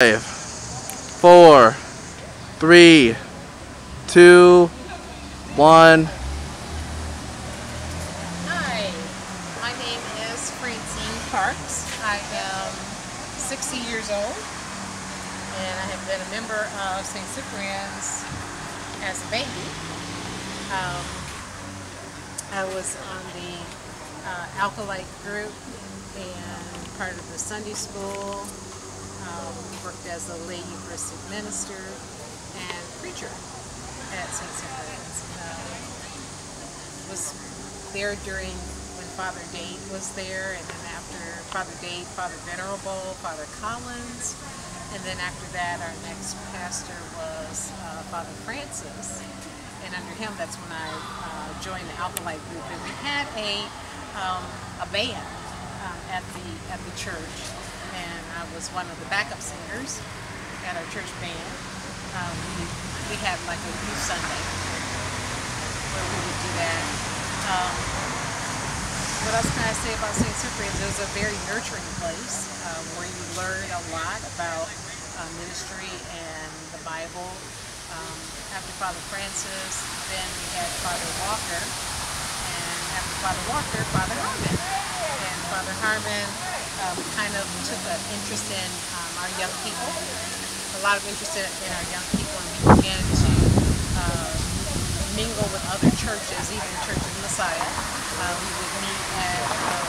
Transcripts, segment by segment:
Five, four, three, two, one. Hi, my name is Francine Parks. I am 60 years old and I have been a member of St. Cyprian's as a baby. Um, I was on the uh, Acolyte group and part of the Sunday school um, worked as a lay Eucharistic minister and preacher at St. Cyprian's. Um, was there during when Father Date was there, and then after Father Date, Father Venerable, Father Collins, and then after that, our next pastor was uh, Father Francis, and under him, that's when I uh, joined the Acolyte group, and we had a um, a band um, at the at the church, and I was one of the backup singers at our church band. Um, we, we had like a youth Sunday where we would do that. Um, what else can I say about St. Cyprian's? It was a very nurturing place um, where you learn a lot about uh, ministry and the Bible. Um, after Father Francis, then we had Father Walker, and after Father Walker, Father Harmon. And Father Harmon um, kind of took an interest in um, our young people, a lot of interest in, in our young people, and we began to uh, mingle with other churches, even Church of Messiah. Uh, we would meet at um,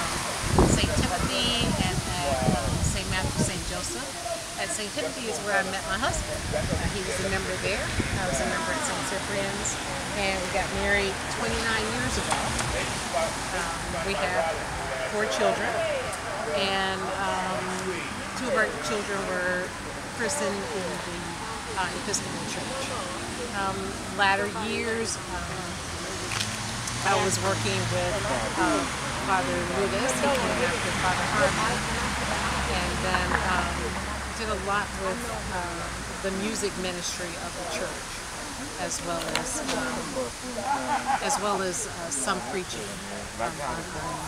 St. Timothy and at um, St. Matthew, St. Joseph. At St. Timothy is where I met my husband. Uh, he was a member there. I was a member at St. Cyprian's. And we got married 29 years ago. Um, we have four children. And um, two of our children were christened in the uh, Episcopal Church. Um, latter years, um, I was working with uh, Father Lucas, he came after Father Harmon, and then um, did a lot with uh, the music ministry of the church, as well as um, as well as uh, some preaching on, on,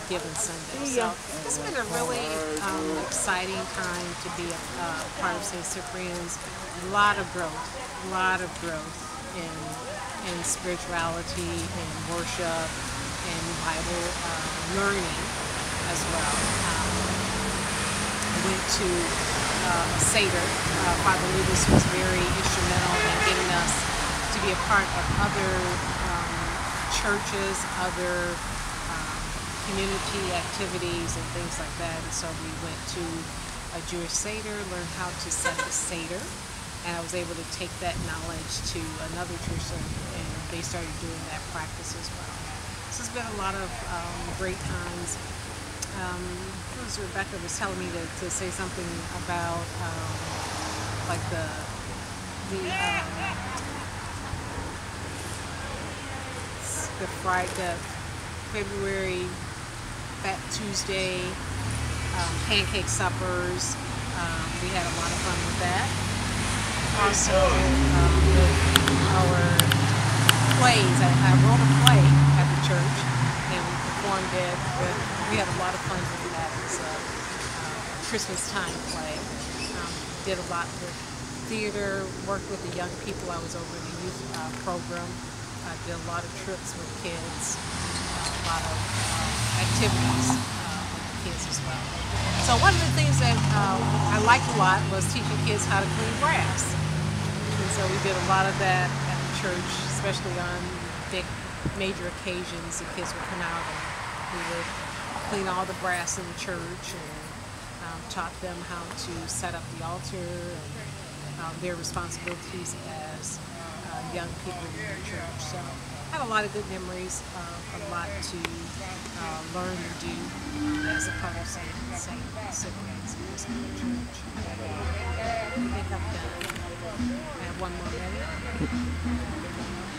given Sundays. So it's been a really um, exciting time to be a uh, part of St. Cyprian's. A lot of growth, a lot of growth in in spirituality, in worship, in Bible uh, learning as well. Um, went to uh, Seder. Uh, Father Lucas was very instrumental in getting us be a part of other um, churches, other um, community activities and things like that. And so we went to a Jewish Seder, learned how to set the Seder and I was able to take that knowledge to another church and, they started doing that practice as well. So it's been a lot of um, great times. Um, Rebecca was telling me to, to say something about um, like the the um, the Friday, the February Fat Tuesday um, pancake suppers. Um, we had a lot of fun with that also um, with our plays. I, I, wrote a play at the church and we performed it, but we had a lot of fun doing that. It was a uh, Christmas time play. Um, did a lot with theater, worked with the young people. I was over in the youth uh, program. I did a lot of trips with kids, uh, a lot of uh, activities uh, with the kids as well. So one of the things that uh, I liked a lot was teaching kids how to clean brass. And so we did a lot of that at the church, especially on big major occasions. The kids would come out and we would clean all the brass in the church and um, taught them how to set up the altar and um, their responsibilities as uh, young people in the church. So I have a lot of good memories, uh, a lot to uh, learn and do um, as a part of St. St. Cyprian's Episcopal Church. I think I've done. I have one more minute.